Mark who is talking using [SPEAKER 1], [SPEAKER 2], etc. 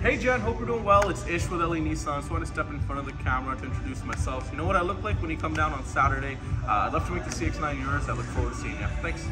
[SPEAKER 1] Hey Jen, hope you're doing well. It's Ish with LA Nissan. Just want to step in front of the camera to introduce myself. You know what I look like when you come down on Saturday? Uh, I'd love to make the CX-9 yours. I look forward to seeing you. Thanks.